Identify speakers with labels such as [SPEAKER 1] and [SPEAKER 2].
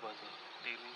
[SPEAKER 1] 맞아. 리링해.